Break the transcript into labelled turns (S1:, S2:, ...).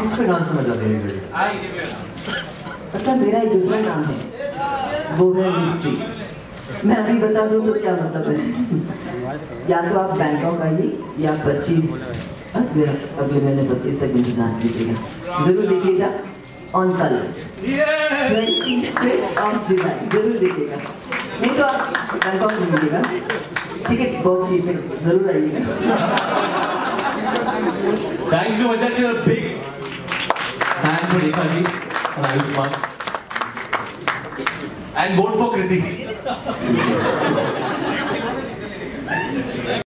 S1: किस पे डांस करना चाहते हैं
S2: पता मेरा एक दूसरा नाम है। वो है मिस्ट्री मैं अभी बता दूँ तो क्या मतलब है? या तो आप बैंकॉक आइए या पच्चीस। अगले अगले महीने पच्चीस तक इंतज़ार कीजिएगा। ज़रूर देखिएगा on colours twenty fifth of जुलाई ज़रूर देखिएगा। नहीं तो आप बैंकॉक में मिलिएगा टिकट्स बहुत चीप है ज़रूर आइएगा।
S1: You so much. That's a big आपको देखा एंड वोट फॉर कृतिक